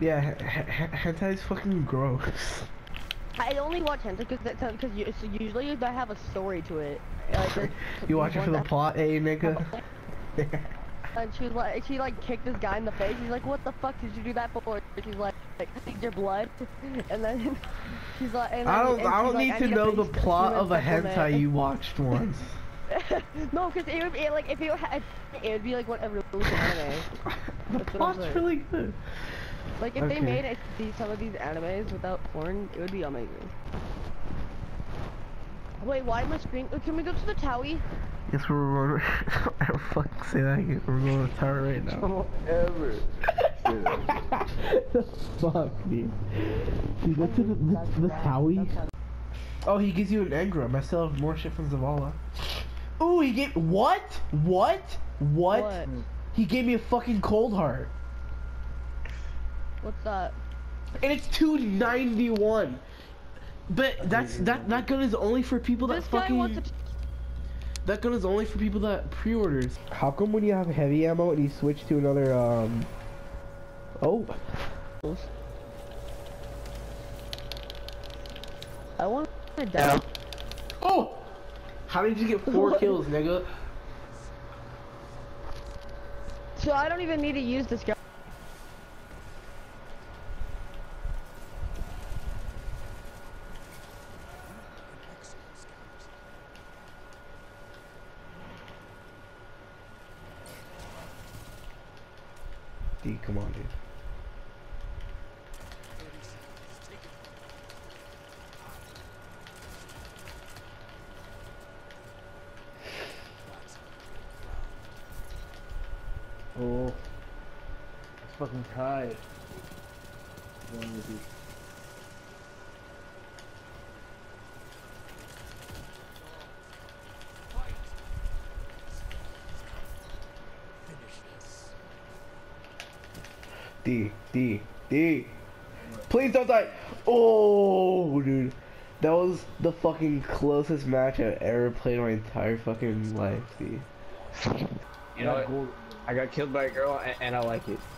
Yeah, hentai is fucking gross. I only watch hentai because so usually they have a story to it. Like, You watch it for the plot, eh, nigga? And she was like, she like kicked this guy in the face. He's like, what the fuck did you do that for? She's like, like, I need your blood. And then she's like, and I don't. and I don't need to know the plot of a hentai supplement." you watched once. no, because it would be like if it had, it would be like what a really good anime. the That's plot's really good. Like if they made it, these some of these animes without porn, it would be amazing. Wait, why am I screen? oh, Can we go to the Towie? Yes, we're going. I don't fucking say that again. We're going to the tower right now. Ever. the fuck, dude. Dude, go to the, the, the Howie. Oh, he gives you an engram. I still have more shit from Zavala. Ooh, he gave what? What? What? What? He gave me a fucking Coldheart, What's that? and it's two ninety one. But that's that that gun is only for people that This guy fucking. wants. That gun is only for people that pre-orders. How come when you have heavy ammo and you switch to another um? Oh. I want to die. Oh! How did you get four kills, nigga? So I don't even need to use this guy. D, come on, dude. Oh. It's fucking tired. What's wrong with you? D, D, D. Please don't die. Oh, dude. That was the fucking closest match I've ever played in my entire fucking life, D. You know what? I got killed by a girl and, and I like it.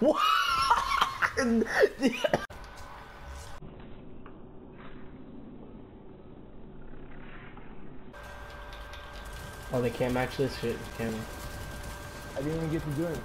What? oh, they can't match this shit, can they? I didn't even get to do it.